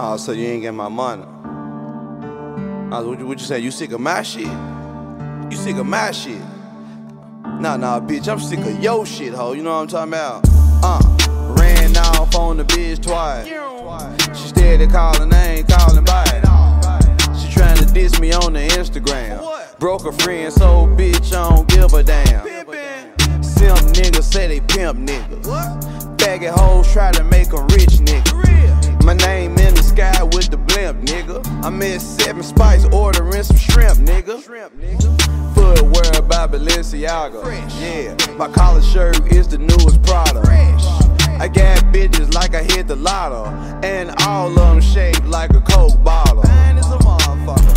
Oh, so you ain't get my money. Oh, what, you, what you say? You sick of my shit? You sick of my shit? Nah, nah, bitch, I'm sick of your shit, ho. You know what I'm talking about? Uh, ran off on the bitch twice. She steady calling, I ain't calling back. She tryna diss me on the Instagram. Broke a friend, so bitch, I don't give a damn. Simp niggas say they pimp niggas. Faggot hoes try to make a rich nigga. My name the sky with the blimp, nigga. I'm in seven spice ordering some shrimp, nigga. Footwear by Balenciaga. Yeah, my collar shirt is the newest product. I got bitches like I hit the lotto, and all of them shaped like a coke bottle.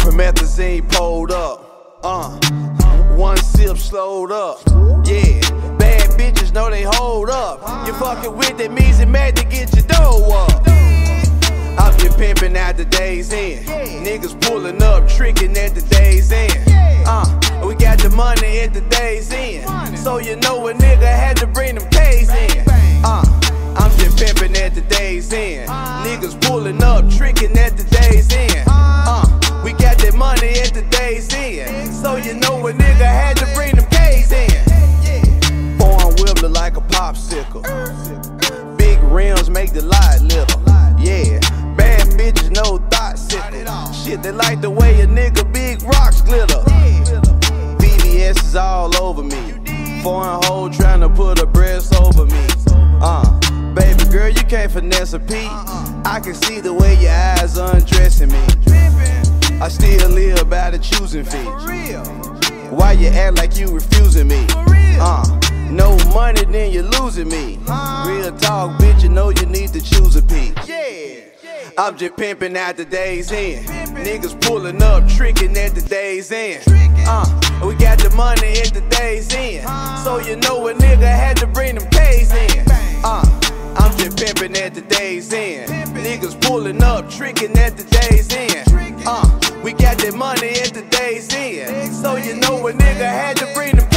Promethazine pulled up, uh, one sip slowed up. Yeah, bad bitches know they hold up. You fucking with that means it mad to get your dough up. I'm just pimping at the Days Inn. Niggas pulling up, tricking at the Days Inn. Uh, we got the money at the Days Inn. So you know a nigga had to bring them K's in. Uh, I'm just pimping at the Days Inn. Niggas pulling up, tricking at the days in. Uh, we got that money at the days in. So you know a nigga had to bring them K's in. Foreign look like a popsicle. Big rims make the light little. Hoe trying to put a breast over me. Uh, baby girl, you can't finesse a peep. I can see the way your eyes undressing me. I still live by the choosing fee. Why you act like you refusing me? Uh, no money, then you're losing me. Real talk, bitch, you know you need to choose a piece. I'm just pimping out the Days Inn. Niggas pulling up, tricking at the Days Inn. Uh, we got the money at the Days Inn. So you know a nigga had to bring them K's in. Uh, I'm just pimping at the Days Inn. Niggas pulling up, tricking at the Days Inn. Uh, we got that money at the Days Inn. So you know a nigga had to bring them.